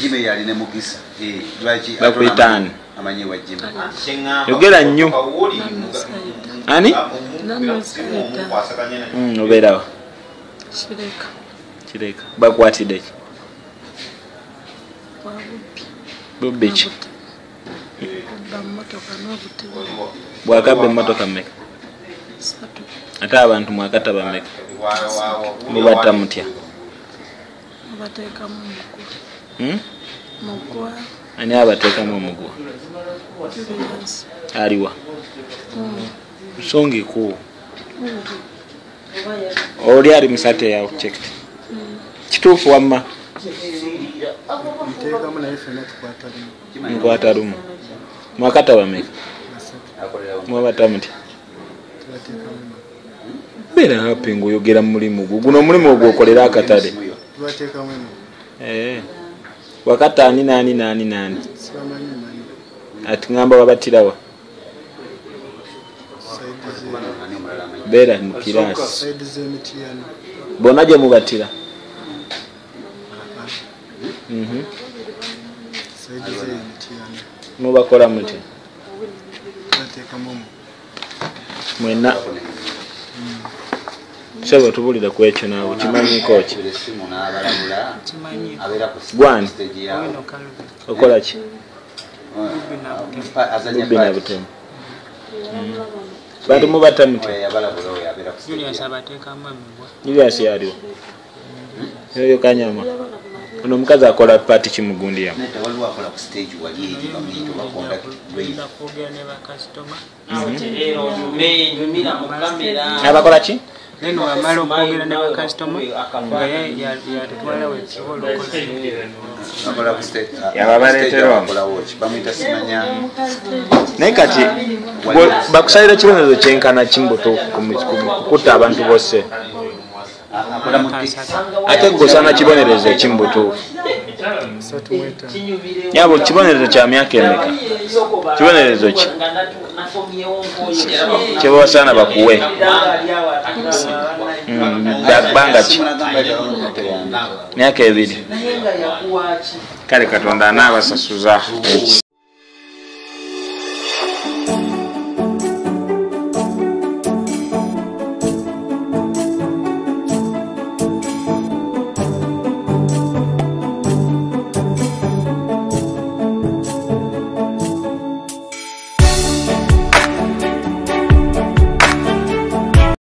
jime yali ne mugisa Eh, lwaki Bakuyita ani? amanyi wa jime yogera nnyo. Ani? Mm, obeerawa kireka. Bakwatidde ki? Bubbi. Ki? Bwakabba emmotoka mmeka? Ate abantu mwakataba mmeka mubatta mutya abateekamu omugwa Hmm? mugwa ani abateekamu omugwa aliwa. Nsonga ekuwo oli ali musate yawo checked. Kituufu wamma. Nkwata lumu mwakataba mmeka mwabata tubateekamu. Beera happy ngaoyogera mu mulimu gwo. Guno omulimu ogwo okolera akatale tubateekamu emu. Eh. wakata ani naani naani naani? Sibamanyi manyi ati ŋŋamba wabatirawa saidi ze beera mu kiraasi saidi z'emityano bonna gye mubatira. Mhm. mubakola tubateekamu omu mwenna saba tubulira ku ekyo naawe kimanyiko ki? Gwani? okola ki bubbi na butemu bantu mubatta Oyo oyo julius emigwa julias yaliwo yoyo kanyama. Ono omukazi akola paati kimugundi yamu abakola ki then wamala okwogera ne bakasitoma nga yatutwala wekiba olukola Akola ku stage- ah, Yaba baleetera stage wano. akolawo ki? bamuyita simanya naye kati bakusalira kibonerezo kyenkana kimbutuufu kukutta abantu bose. Ate gosana kibonerezo kimbutuufu yabo kibonerezo kya myaka emeka kibonerezo ki? Kyebasaana bakuwe. Mm, bbanga ki? Myaka ebiri. Kale katonda anaabasasuza